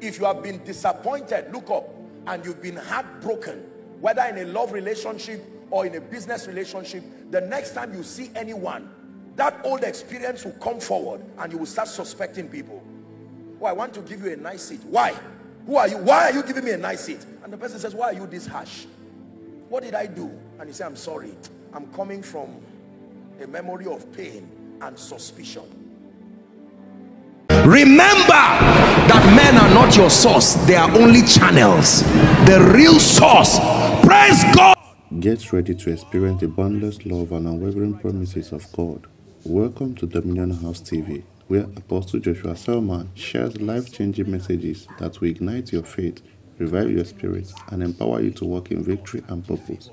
If you have been disappointed, look up, and you've been heartbroken, whether in a love relationship or in a business relationship, the next time you see anyone, that old experience will come forward and you will start suspecting people. Oh, I want to give you a nice seat. Why? Who are you? Why are you giving me a nice seat? And the person says, why are you this harsh? What did I do? And he said, I'm sorry. I'm coming from a memory of pain and suspicion. Remember men are not your source. They are only channels. The real source. Praise God. Get ready to experience the boundless love and unwavering promises of God. Welcome to Dominion House TV, where Apostle Joshua Selman shares life-changing messages that will ignite your faith, revive your spirit, and empower you to walk in victory and purpose.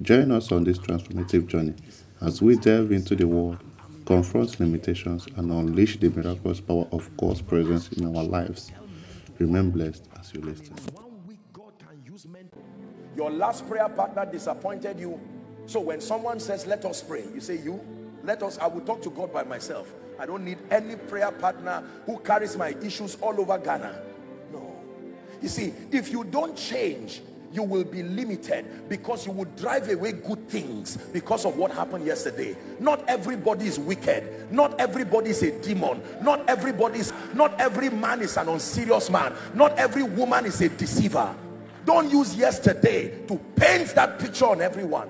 Join us on this transformative journey as we delve into the Word, confront limitations, and unleash the miraculous power of God's presence in our lives. Remain blessed as you listen. Your last prayer partner disappointed you. So when someone says, let us pray, you say, you, let us, I will talk to God by myself. I don't need any prayer partner who carries my issues all over Ghana. No. You see, if you don't change, you will be limited because you will drive away good things because of what happened yesterday. Not everybody is wicked. Not everybody is a demon. Not everybody is, not every man is an unserious man. Not every woman is a deceiver. Don't use yesterday to paint that picture on everyone.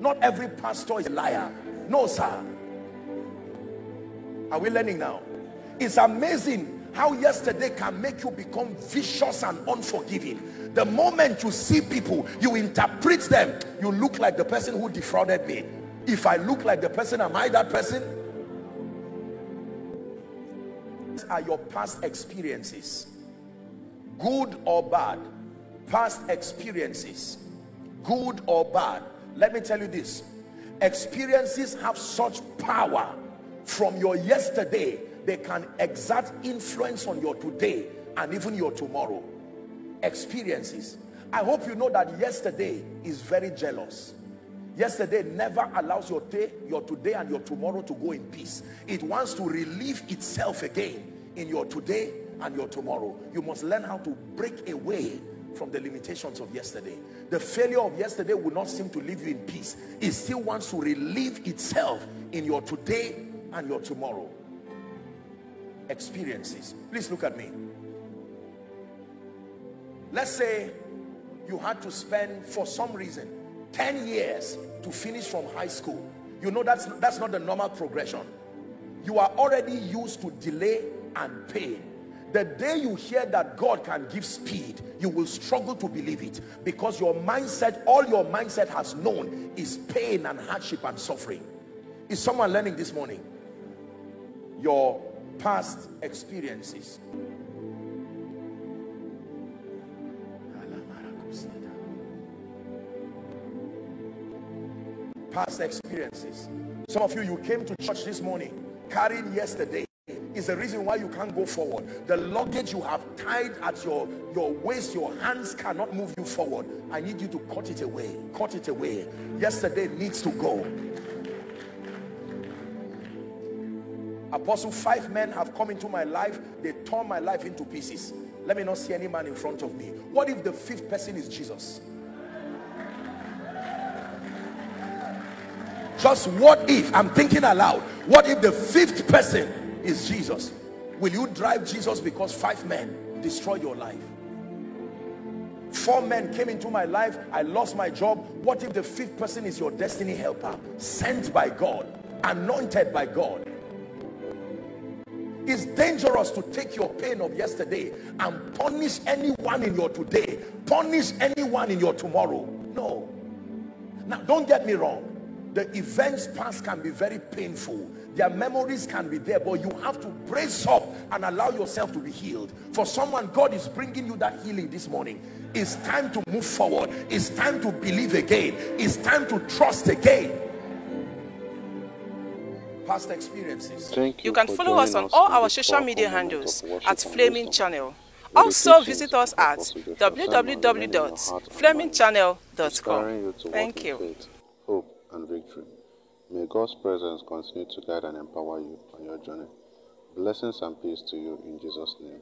Not every pastor is a liar. No, sir. Are we learning now? It's amazing how yesterday can make you become vicious and unforgiving. The moment you see people, you interpret them. You look like the person who defrauded me. If I look like the person, am I that person? These are your past experiences. Good or bad past experiences good or bad let me tell you this experiences have such power from your yesterday they can exert influence on your today and even your tomorrow experiences i hope you know that yesterday is very jealous yesterday never allows your day your today and your tomorrow to go in peace it wants to relieve itself again in your today and your tomorrow you must learn how to break away from the limitations of yesterday. The failure of yesterday will not seem to leave you in peace. It still wants to relieve itself in your today and your tomorrow. Experiences. Please look at me. Let's say you had to spend, for some reason, 10 years to finish from high school. You know that's, that's not the normal progression. You are already used to delay and pain the day you hear that God can give speed, you will struggle to believe it because your mindset, all your mindset has known is pain and hardship and suffering. Is someone learning this morning? Your past experiences. Past experiences. Some of you, you came to church this morning carrying yesterday is the reason why you can't go forward. The luggage you have tied at your, your waist, your hands cannot move you forward. I need you to cut it away. Cut it away. Yesterday needs to go. Apostle, five men have come into my life. They tore my life into pieces. Let me not see any man in front of me. What if the fifth person is Jesus? Just what if, I'm thinking aloud, what if the fifth person is Jesus. Will you drive Jesus because five men destroyed your life? Four men came into my life. I lost my job. What if the fifth person is your destiny helper? Sent by God, anointed by God. It's dangerous to take your pain of yesterday and punish anyone in your today. Punish anyone in your tomorrow. No. Now, don't get me wrong. The events past can be very painful their memories can be there, but you have to brace up and allow yourself to be healed. For someone, God is bringing you that healing this morning. It's time to move forward. It's time to believe again. It's time to trust again. Past experiences. Thank you, you can follow us on all our social media handles at Flaming Channel. Also visit us at www.flamingchannel.com. Thank you. Hope and victory. May God's presence continue to guide and empower you on your journey. Blessings and peace to you in Jesus' name.